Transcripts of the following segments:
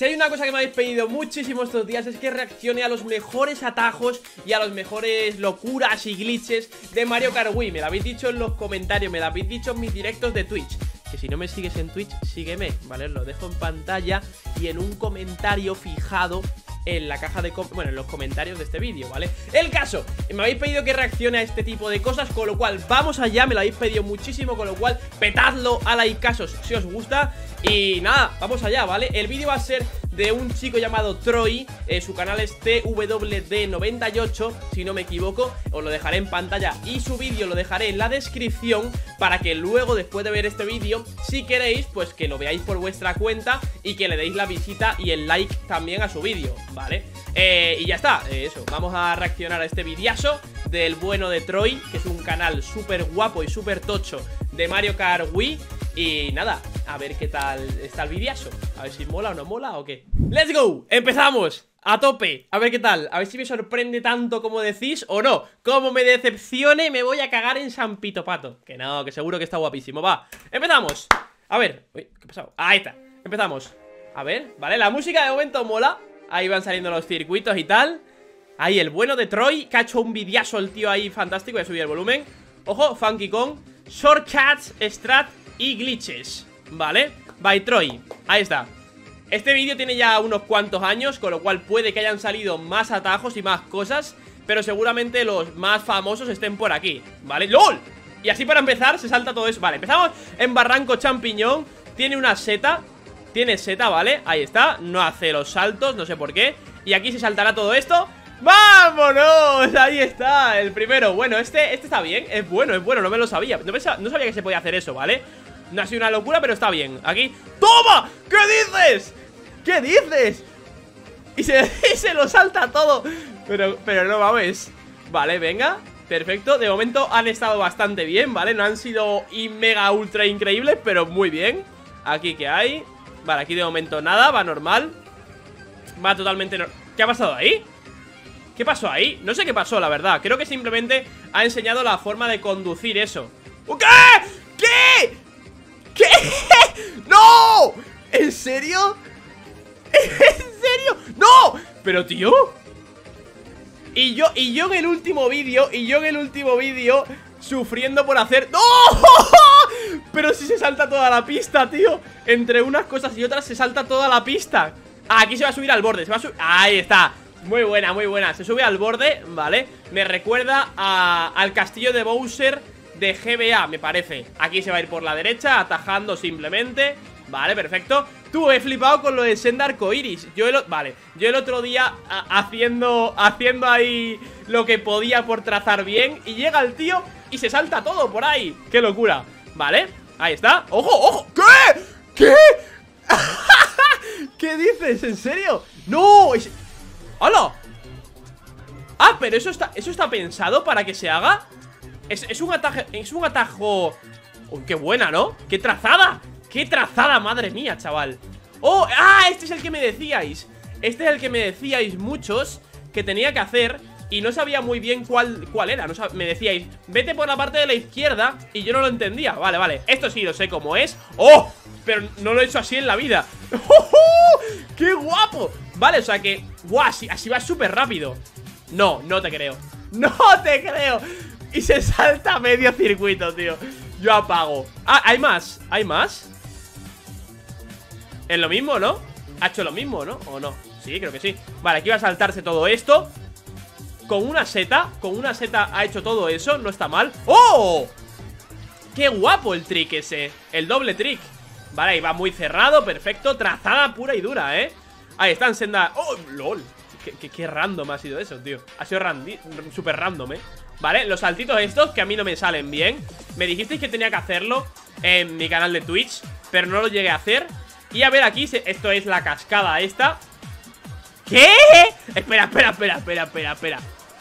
Si hay una cosa que me habéis pedido muchísimo estos días es que reaccione a los mejores atajos y a los mejores locuras y glitches de Mario Kart Wii. Me lo habéis dicho en los comentarios, me lo habéis dicho en mis directos de Twitch. Que si no me sigues en Twitch, sígueme, ¿vale? Lo dejo en pantalla y en un comentario fijado en la caja de... Bueno, en los comentarios de este vídeo, ¿vale? El caso, me habéis pedido que reaccione a este tipo de cosas Con lo cual, vamos allá, me lo habéis pedido muchísimo Con lo cual, petadlo a like casos si os gusta Y nada, vamos allá, ¿vale? El vídeo va a ser de un chico llamado Troy eh, Su canal es TWD98, si no me equivoco Os lo dejaré en pantalla y su vídeo lo dejaré en la descripción Para que luego, después de ver este vídeo, si queréis, pues que lo veáis por vuestra cuenta Y que le deis la visita y el like también a su vídeo, ¿vale? Eh, y ya está, eh, eso, vamos a reaccionar a este videazo del bueno de Troy Que es un canal súper guapo y súper tocho de Mario Kart Wii y nada, a ver qué tal está el videazo A ver si mola o no mola o qué. ¡Let's go! ¡Empezamos! A tope, a ver qué tal, a ver si me sorprende tanto como decís o no. Como me decepcione me voy a cagar en San Pito Pato. Que no, que seguro que está guapísimo, va ¡Empezamos! A ver, uy, ¿qué ha pasado? Ahí está, empezamos. A ver, vale, la música de momento mola. Ahí van saliendo los circuitos y tal. Ahí el bueno de Troy Que ha hecho un videazo el tío ahí fantástico. Voy a subir el volumen. Ojo, Funky Kong Shortcuts, Strat y glitches ¿Vale? By Troy Ahí está Este vídeo tiene ya unos cuantos años Con lo cual puede que hayan salido más atajos y más cosas Pero seguramente los más famosos estén por aquí ¿Vale? ¡LOL! Y así para empezar se salta todo eso Vale, empezamos en Barranco Champiñón Tiene una seta Tiene seta, ¿vale? Ahí está No hace los saltos, no sé por qué Y aquí se saltará todo esto ¡Vámonos! Ahí está, el primero Bueno, este, este está bien, es bueno, es bueno No me lo sabía, no, no sabía que se podía hacer eso, ¿vale? No ha sido una locura, pero está bien Aquí, ¡toma! ¿Qué dices? ¿Qué dices? Y se, se lo salta todo Pero, pero no mames Vale, venga, perfecto De momento han estado bastante bien, ¿vale? No han sido y mega ultra increíbles Pero muy bien Aquí, ¿qué hay? Vale, aquí de momento nada, va normal Va totalmente normal ¿Qué ha pasado ahí? ¿Qué pasó ahí? No sé qué pasó, la verdad Creo que simplemente ha enseñado la forma de conducir eso. ¿Qué? ¡No! ¿En serio? ¿En serio? ¡No! Pero tío Y yo, y yo en el último vídeo Y yo en el último vídeo Sufriendo por hacer... ¡No! Pero si se salta toda la pista, tío Entre unas cosas y otras se salta toda la pista Aquí se va a subir al borde se va a. Ahí está muy buena, muy buena Se sube al borde, ¿vale? Me recuerda al castillo de Bowser de GBA, me parece Aquí se va a ir por la derecha, atajando simplemente Vale, perfecto Tú he flipado con lo de Senda Arcoiris Yo el, vale, yo el otro día haciendo, haciendo ahí lo que podía por trazar bien Y llega el tío y se salta todo por ahí ¡Qué locura! Vale, ahí está ¡Ojo, ojo! ¿Qué? ¿Qué? ¿Qué dices? ¿En serio? ¡No! ¡Hala! Ah, pero eso está, eso está pensado para que se haga es, un atajo Es un atajo ¡Qué buena, ¿no? ¡Qué trazada! ¡Qué trazada, madre mía, chaval! ¡Oh! ¡Ah! Este es el que me decíais Este es el que me decíais muchos Que tenía que hacer Y no sabía muy bien cuál, cuál era no Me decíais, vete por la parte de la izquierda Y yo no lo entendía Vale, vale Esto sí lo sé cómo es ¡Oh! Pero no lo he hecho así en la vida. ¡Qué guapo! Vale, o sea que... ¡Guau! Así, así va súper rápido No, no te creo ¡No te creo! Y se salta medio circuito, tío Yo apago Ah, ¿hay más? ¿Hay más? Es lo mismo, ¿no? Ha hecho lo mismo, ¿no? ¿O no? Sí, creo que sí Vale, aquí va a saltarse todo esto Con una seta Con una seta ha hecho todo eso No está mal ¡Oh! ¡Qué guapo el trick ese! El doble trick Vale, ahí va muy cerrado, perfecto Trazada pura y dura, ¿eh? Ahí está en ¡Oh, lol! ¿Qué, random ha sido eso, tío Ha sido súper random, ¿eh? ¿Vale? Los saltitos estos que a mí no me salen bien Me dijisteis que tenía que hacerlo En mi canal de Twitch Pero no lo llegué a hacer Y a ver aquí, esto es la cascada esta ¿Qué? Espera, espera, espera, espera, espera, espera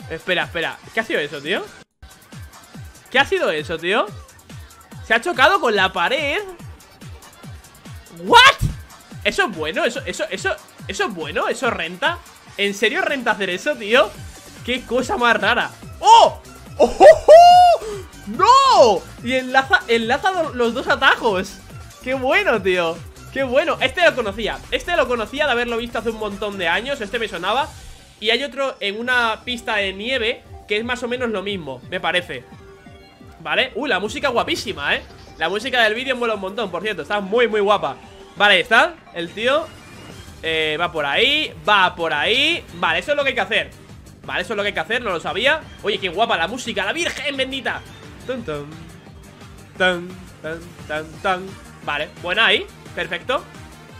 Espera, espera ¿Qué ha sido eso, tío? ¿Qué ha sido eso, tío? Se ha chocado con la pared ¿What? ¿Eso es bueno? ¿Eso, eso, eso, eso es bueno? ¿Eso renta? ¿En serio renta hacer eso, tío? ¡Qué cosa más rara! ¡Oh! ¡Oh! oh, ¡No! Y enlaza, enlaza los dos atajos ¡Qué bueno, tío! ¡Qué bueno! Este lo conocía Este lo conocía de haberlo visto hace un montón de años Este me sonaba Y hay otro en una pista de nieve Que es más o menos lo mismo, me parece ¿Vale? Uy, la música guapísima, ¿eh? La música del vídeo mola un montón, por cierto Está muy, muy guapa Vale, está El tío eh, Va por ahí Va por ahí. Vale, eso es lo que hay que hacer. Vale, eso es lo que hay que hacer No lo sabía. Oye, qué guapa la música La virgen bendita. Vale, buena ahí Perfecto.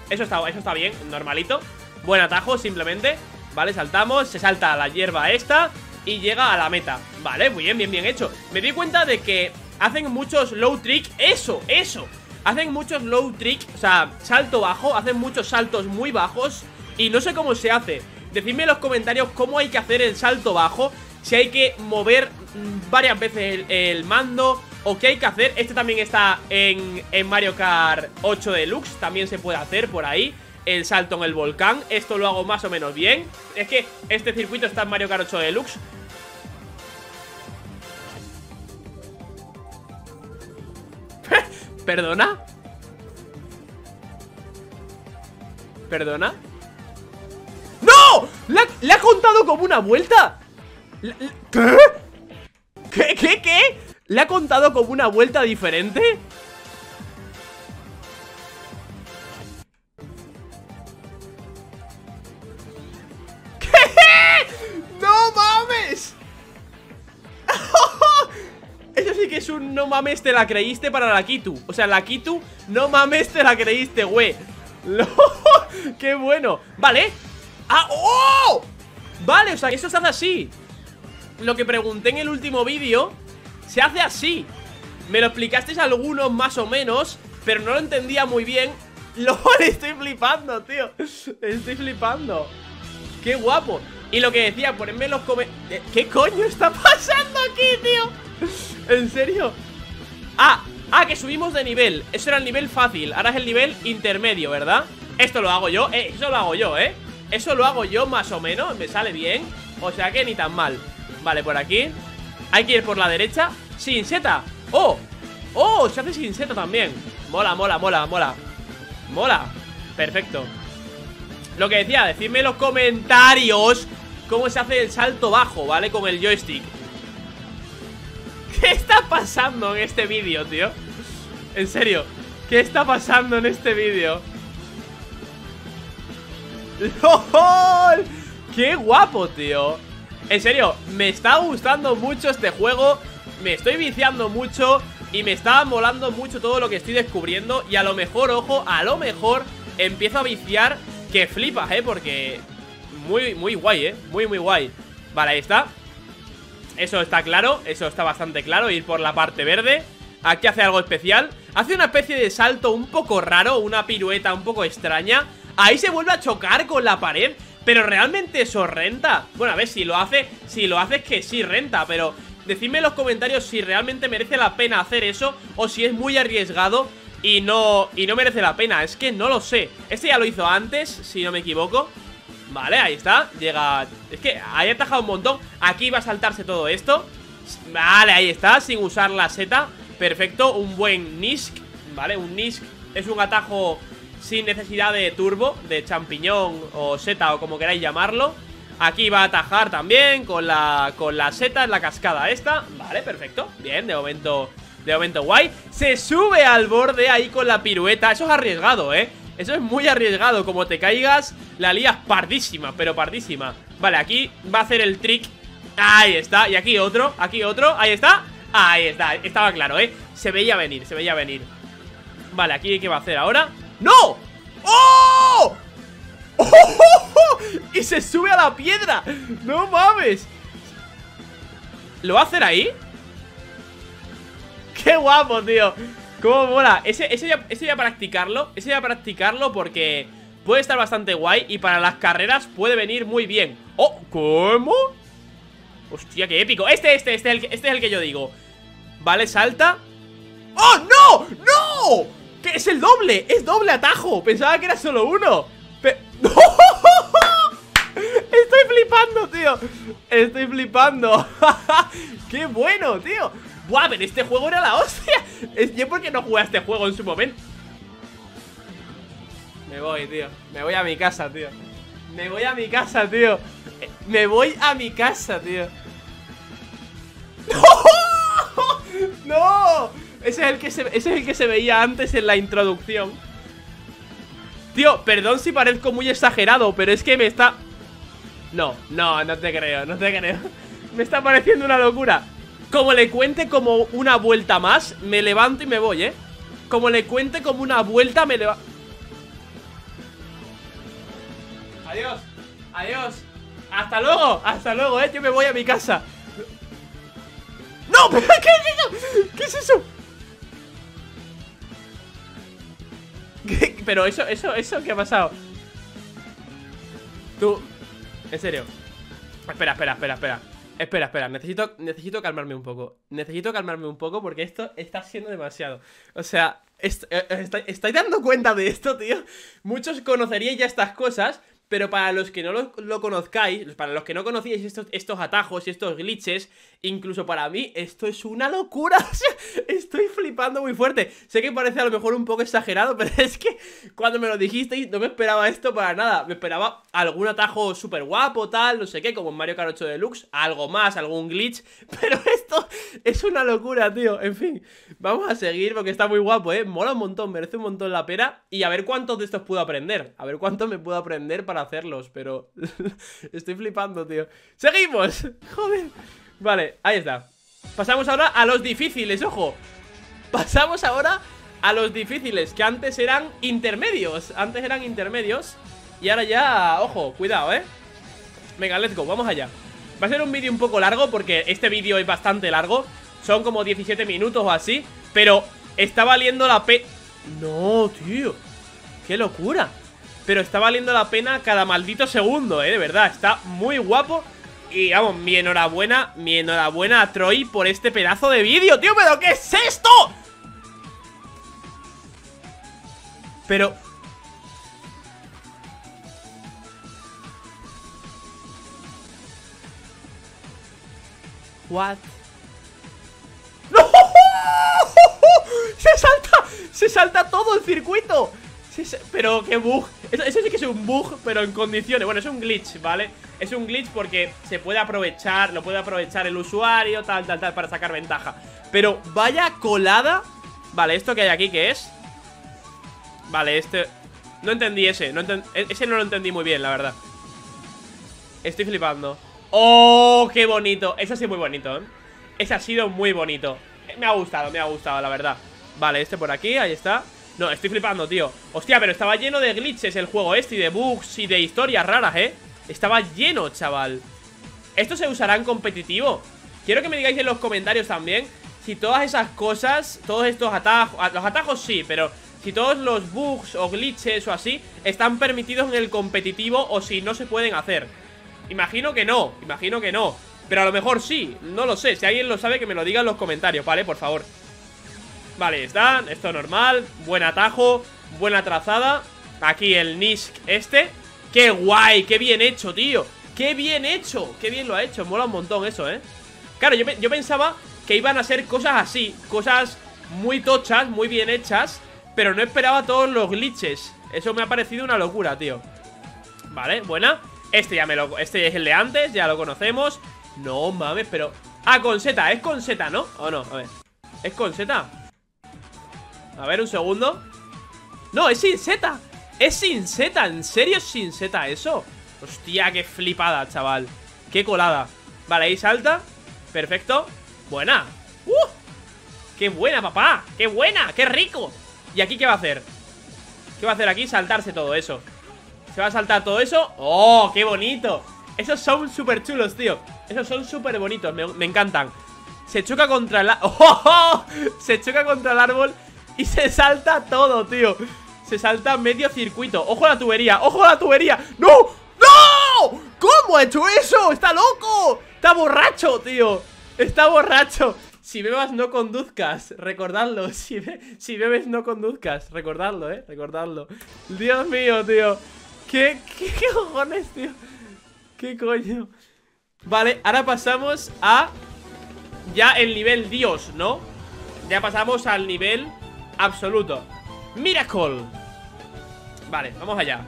Eso está, eso está bien, normalito. Buen atajo, simplemente. Vale, saltamos Se salta la hierba esta Y llega a la meta. Vale, muy bien, bien, bien hecho. Me di cuenta de que hacen muchos low trick Eso, eso Hacen muchos low trick O sea, salto bajo Hacen muchos saltos muy bajos Y no sé cómo se hace. Decidme en los comentarios cómo hay que hacer el salto bajo Si hay que mover mm, varias veces el mando ¿O qué hay que hacer? Este también está en, Mario Kart 8 Deluxe También se puede hacer por ahí El salto en el volcán. Esto lo hago más o menos bien. Es que este circuito está en Mario Kart 8 Deluxe ¿Perdona? ¿Perdona? ¡No! ¿Le ha, contado como una vuelta? ¿Qué? ¿Qué? ¿Qué? ¿Qué? ¿Le ha contado como una vuelta diferente? Mames te la creíste para la Kitu O sea, la Kitu, no mames te la creíste, güey ¡Qué bueno! Vale ¡Ah! ¡Oh! Vale, o sea, eso se hace así Lo que pregunté en el último vídeo se hace así Me lo explicasteis algunos más o menos Pero no lo entendía muy bien LOL, estoy flipando, tío Estoy flipando Qué guapo Y lo que decía, ponedme los comentarios ¿Qué coño está pasando aquí, tío? ¿En serio? Ah, ah, que subimos de nivel Eso era el nivel fácil, ahora es el nivel intermedio, ¿verdad? Esto lo hago yo, eh, eso lo hago yo, ¿eh? Eso lo hago yo más o menos, me sale bien O sea que ni tan mal Vale, por aquí hay que ir por la derecha Sin seta ¡Oh! ¡Oh! Se hace sin seta también Mola, mola, mola, mola Mola Perfecto Lo que decía, decidme en los comentarios Cómo se hace el salto bajo, ¿vale? Con el joystick ¿Qué está pasando en este vídeo, tío? En serio ¿Qué está pasando en este vídeo? ¡LOL! ¡Qué guapo, tío! En serio, me está gustando mucho este juego Me estoy viciando mucho Y me está molando mucho todo lo que estoy descubriendo Y a lo mejor, ojo, a lo mejor Empiezo a viciar que flipas, ¿eh? Porque muy, muy guay, ¿eh? Muy, muy guay Vale, ahí está Eso está claro, eso está bastante claro Ir por la parte verde. Aquí hace algo especial Hace una especie de salto un poco raro Una pirueta un poco extraña. Ahí se vuelve a chocar con la pared pero realmente eso renta. Bueno, a ver, si lo hace, si lo hace es que sí renta Pero decidme en los comentarios si realmente merece la pena hacer eso O si es muy arriesgado y no, y no merece la pena. Es que no lo sé. Este ya lo hizo antes, si no me equivoco Vale, ahí está, llega Es que ahí ha atajado un montón Aquí va a saltarse todo esto Vale, ahí está, sin usar la seta Perfecto, un buen Nisk Vale, un Nisk es un atajo sin necesidad de turbo, de champiñón o seta o como queráis llamarlo. Aquí va a atajar también con la, con la seta en la cascada esta. Vale, perfecto. Bien, de momento, de momento guay. Se sube al borde ahí con la pirueta. Eso es arriesgado, ¿eh? Eso es muy arriesgado. Como te caigas, la lías pardísima, pero pardísima. Vale, aquí va a hacer el trick. Ahí está. Y aquí otro, aquí otro. Ahí está. Ahí está. Estaba claro, ¿eh? Se veía venir, se veía venir. Vale, aquí ¿qué va a hacer ahora? ¡No! ¡Oh! ¡Oh! Y se sube a la piedra ¡No mames! ¿Lo va a hacer ahí? ¡Qué guapo, tío! ¡Cómo mola! Ese, ese, ya, practicarlo Ese ya practicarlo porque puede estar bastante guay Y para las carreras puede venir muy bien ¡Oh! ¿Cómo? Hostia, qué épico Este, este, este, este es el que yo digo Vale, salta ¡Oh, no! ¡No! ¿Qué? ¡Es el doble! ¡Es doble atajo! Pensaba que era solo uno ¡No! Estoy flipando, tío Estoy flipando ¡Qué bueno, tío! ¡Buah, pero este juego era la hostia! Es yo porque no jugué a este juego en su momento. Me voy, tío. Me voy a mi casa, tío. Me voy a mi casa, tío. Me voy a mi casa, tío. ¡No! ¡No! Ese es, el que se, ese es el que se veía antes en la introducción. Tío, perdón si parezco muy exagerado Pero es que me está... No, no, no te creo, no te creo. Me está pareciendo una locura Como le cuente como una vuelta más Me levanto y me voy, ¿eh? Como le cuente como una vuelta me levanto Adiós, adiós Hasta luego, hasta luego, ¿eh? Yo me voy a mi casa ¡No! ¿Qué es eso? ¿Qué es eso? Pero eso, eso, eso, ¿qué ha pasado? Tú, en serio Espera, espera, espera, espera Espera, espera, necesito, necesito calmarme un poco Necesito calmarme un poco porque esto está siendo demasiado O sea, eh, ¿estáis dando cuenta de esto, tío? Muchos conoceríais ya estas cosas pero para los que no lo, conozcáis, para los que no conocíais estos, atajos y estos glitches, incluso para mí, esto es una locura. Estoy flipando muy fuerte. Sé que parece a lo mejor un poco exagerado, pero es que cuando me lo dijisteis no me esperaba esto para nada. Me esperaba algún atajo súper guapo, tal, no sé qué, como en Mario Kart 8 Deluxe, algo más, algún glitch. Pero esto es una locura, tío. En fin, vamos a seguir porque está muy guapo, ¿eh? Mola un montón, merece un montón la pena. Y a ver cuántos de estos puedo aprender. A ver cuántos me puedo aprender para hacerlos, pero estoy flipando, tío. ¡Seguimos! ¡Joder! Vale, ahí está. Pasamos ahora a los difíciles, ojo. Pasamos ahora a los difíciles, que antes eran intermedios. Antes eran intermedios. Y ahora ya, ojo, cuidado, ¿eh? Venga, let's go, vamos allá. Va a ser un vídeo un poco largo porque este vídeo es bastante largo. Son como 17 minutos o así. Pero está valiendo la pe... No, tío. ¡Qué locura! Pero está valiendo la pena cada maldito segundo, eh, de verdad Está muy guapo Y vamos, mi enhorabuena, mi enhorabuena a Troy por este pedazo de vídeo, tío ¿Pero qué es esto? Pero... What? ¡No! ¡Se salta! ¡Se salta todo el circuito! Pero qué bug. Eso, sí que es un bug, pero en condiciones. Bueno, es un glitch, ¿vale? Es un glitch porque se puede aprovechar Lo puede aprovechar el usuario, tal, tal, tal Para sacar ventaja. Pero vaya colada. Vale, ¿esto que hay aquí qué es? Vale, este... No entendí ese no e-, Ese no lo entendí muy bien, la verdad. Estoy flipando. ¡Oh, qué bonito! Ese ha sido muy bonito, ¿eh? Ese ha sido muy bonito. Me ha gustado, me ha gustado, la verdad. Vale, este por aquí, ahí está no, estoy flipando, tío Hostia, pero estaba lleno de glitches el juego este Y de bugs y de historias raras, ¿eh? Estaba lleno, chaval ¿Esto se usará en competitivo? Quiero que me digáis en los comentarios también Si todas esas cosas, todos estos atajos Los atajos sí, pero si todos los bugs o glitches o así Están permitidos en el competitivo O si no se pueden hacer Imagino que no, imagino que no Pero a lo mejor sí, no lo sé Si alguien lo sabe que me lo diga en los comentarios, ¿vale? Por favor Vale, está, esto normal Buen atajo, buena trazada Aquí el Nisk este ¡Qué guay! ¡Qué bien hecho, tío! ¡Qué bien hecho! ¡Qué bien lo ha hecho! Mola un montón eso, ¿eh? Claro, yo, yo pensaba que iban a ser cosas así Cosas muy tochas, muy bien hechas Pero no esperaba todos los glitches Eso me ha parecido una locura, tío Vale, buena Este ya me lo... Este es el de antes, ya lo conocemos No mames, pero... Ah, con Z, es con Z, ¿no? ¿O no? A ver ¿Es con Z? A ver, un segundo No, es sin Z Es sin Z, ¿en serio es sin Z eso? Hostia, qué flipada, chaval Qué colada Vale, ahí salta Perfecto Buena ¡Uh! ¡Qué buena, papá! ¡Qué buena! ¡Qué rico! ¿Y aquí qué va a hacer? ¿Qué va a hacer aquí? Saltarse todo eso ¿Se va a saltar todo eso? ¡Oh, qué bonito! Esos son súper chulos, tío Esos son súper bonitos, me, encantan Se choca contra el... ¡Oh! Se choca contra el árbol y se salta todo, tío Se salta medio circuito ¡Ojo a la tubería! ¡Ojo a la tubería! ¡No! ¡No! ¿Cómo ha hecho eso? ¡Está loco! ¡Está borracho, tío! ¡Está borracho! Si bebas no conduzcas, recordadlo si, si bebes no conduzcas, recordadlo, eh, recordadlo Dios mío, tío ¿Qué, qué, qué cojones, tío? ¿Qué coño? Vale, ahora pasamos a Ya el nivel Dios, ¿no? Ya pasamos al nivel absoluto Miracle Vale, vamos allá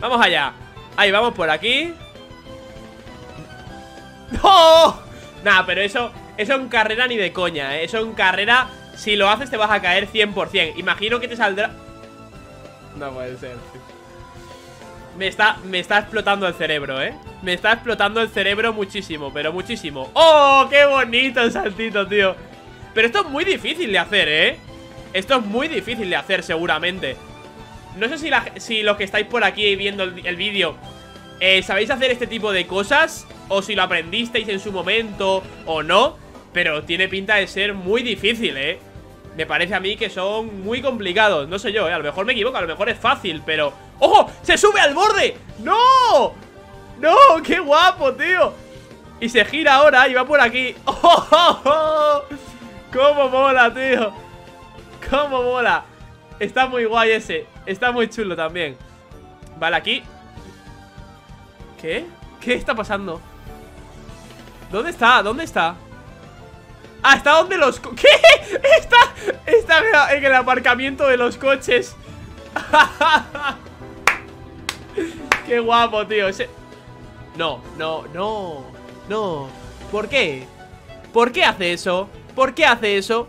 Vamos allá Ahí, vamos por aquí ¡No! Nah, pero eso Eso en carrera ni de coña, ¿eh? Eso en carrera Si lo haces te vas a caer 100% Imagino que te saldrá No puede ser me está, me está explotando el cerebro, ¿eh? Me está explotando el cerebro muchísimo, pero muchísimo ¡Oh, qué bonito el saltito, tío! Pero esto es muy difícil de hacer, ¿eh? Esto es muy difícil de hacer, seguramente No sé si, los que estáis por aquí viendo el, vídeo eh, ¿Sabéis hacer este tipo de cosas? O si lo aprendisteis en su momento o no Pero tiene pinta de ser muy difícil, ¿eh? Me parece a mí que son muy complicados No sé yo, ¿eh? A lo mejor me equivoco, a lo mejor es fácil, pero ¡Ojo! ¡Se sube al borde! ¡No! ¡No! ¡Qué guapo, tío! Y se gira ahora y va por aquí ¡Oh, cómo mola, tío! ¡Cómo mola! Está muy guay ese Está muy chulo también Vale, aquí ¿Qué? ¿Qué está pasando? ¿Dónde está? ¿Dónde está? Ah, está donde los... ¿Qué? Está, está en el aparcamiento de los coches Qué guapo, tío Ese... No, no, no No ¿Por qué? ¿Por qué hace eso? ¿Por qué hace eso?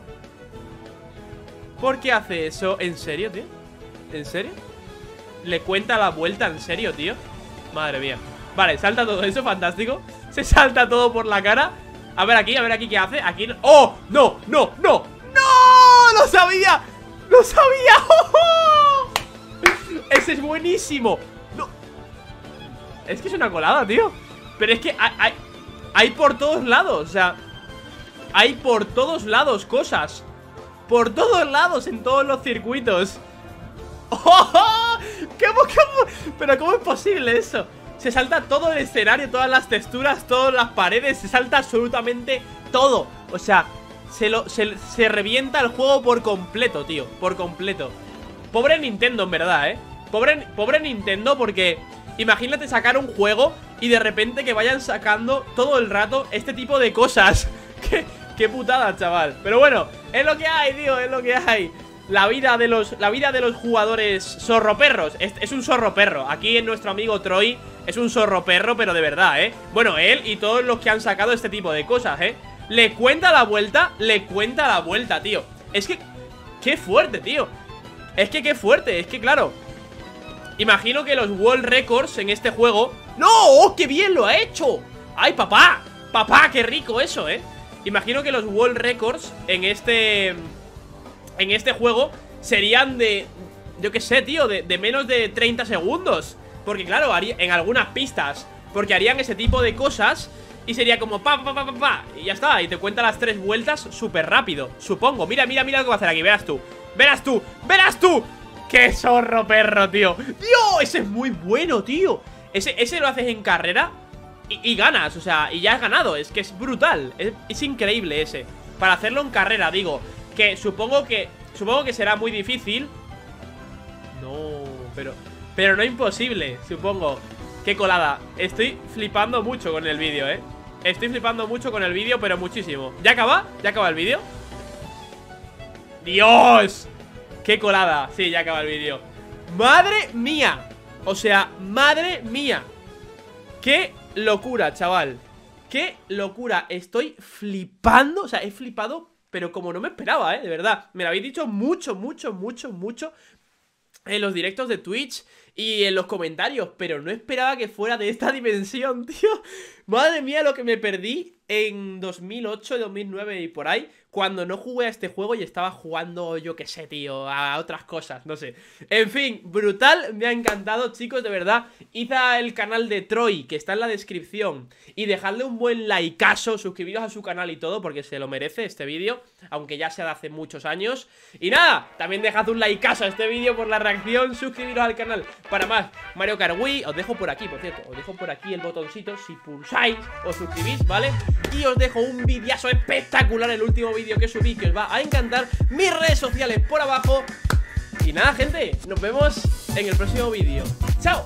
¿Por qué hace eso? ¿En serio, tío? ¿En serio? ¿Le cuenta la vuelta? ¿En serio, tío? Madre mía Vale, salta todo eso, fantástico Se salta todo por la cara A ver aquí, a ver aquí qué hace Aquí ¡Oh! ¡No! ¡No! ¡No! ¡No! ¡Lo sabía! ¡Lo sabía! ¡Oh! Ese es buenísimo es que es una colada, tío Pero es que hay, hay, por todos lados, o sea Hay por todos lados cosas Por todos lados, en todos los circuitos ¡Oh! ¿Cómo, cómo? Pero ¿cómo es posible eso? Se salta todo el escenario, todas las texturas, todas las paredes Se salta absolutamente todo O sea, se, lo, se, se revienta el juego por completo, tío Por completo Pobre Nintendo, en verdad, ¿eh? Pobre, pobre Nintendo porque Imagínate sacar un juego y de repente que vayan sacando todo el rato este tipo de cosas. qué, qué putada, chaval. Pero bueno, es lo que hay, tío, es lo que hay. La vida de los, la vida de los jugadores zorroperros es, es un zorroperro. Aquí en nuestro amigo Troy es un zorroperro, pero de verdad, ¿eh? Bueno, él y todos los que han sacado este tipo de cosas, ¿eh? Le cuenta la vuelta, le cuenta la vuelta, tío. Es que... ¡Qué fuerte, tío! Es que qué fuerte, es que claro Imagino que los World Records en este juego ¡No! ¡Oh, qué bien lo ha hecho! ¡Ay, papá! ¡Papá, qué rico eso, eh! Imagino que los World Records en este... En este juego serían de... Yo qué sé, tío, de, menos de 30 segundos. Porque claro, en algunas pistas. Porque harían ese tipo de cosas y sería como pa, pa, pa, pa, pa Y ya está, y te cuenta las tres vueltas súper rápido Supongo, mira, mira, mira lo que va a hacer aquí Verás tú, verás tú, verás tú. ¡Qué zorro perro, tío! ¡Dios! Ese es muy bueno, tío. Ese, ese lo haces en carrera y, ganas, o sea, y ya has ganado Es que es brutal, es, increíble ese Para hacerlo en carrera, digo Que supongo que, supongo que será muy difícil No, pero Pero no imposible, supongo Qué colada, estoy flipando mucho con el vídeo, eh Estoy flipando mucho con el vídeo, pero muchísimo ¿Ya acaba? ¿Ya acaba el vídeo? ¡Dios! ¡Qué colada! Sí, ya acaba el vídeo ¡Madre mía! O sea, madre mía ¡Qué locura, chaval! ¡Qué locura! Estoy flipando O sea, he flipado pero como no me esperaba, ¿eh? De verdad Me lo habéis dicho mucho, mucho, mucho, mucho En los directos de Twitch y en los comentarios Pero no esperaba que fuera de esta dimensión, tío Madre mía lo que me perdí en 2008, 2009 y por ahí cuando no jugué a este juego y estaba jugando, yo qué sé, tío, a otras cosas, no sé. En fin, brutal, me ha encantado, chicos, de verdad. Id el canal de Troy, que está en la descripción, y dejadle un buen likeazo, suscribiros a su canal y todo, porque se lo merece este vídeo, aunque ya sea de hace muchos años. Y nada, también dejad un likeazo a este vídeo por la reacción, suscribiros al canal para más Mario Kart Wii. Os dejo por aquí, por cierto, os dejo por aquí el botoncito, si pulsáis, os suscribís, ¿vale? Y os dejo un videazo espectacular, el último que subí que os va a encantar Mis redes sociales por abajo Y nada gente, nos vemos en el próximo vídeo ¡Chao!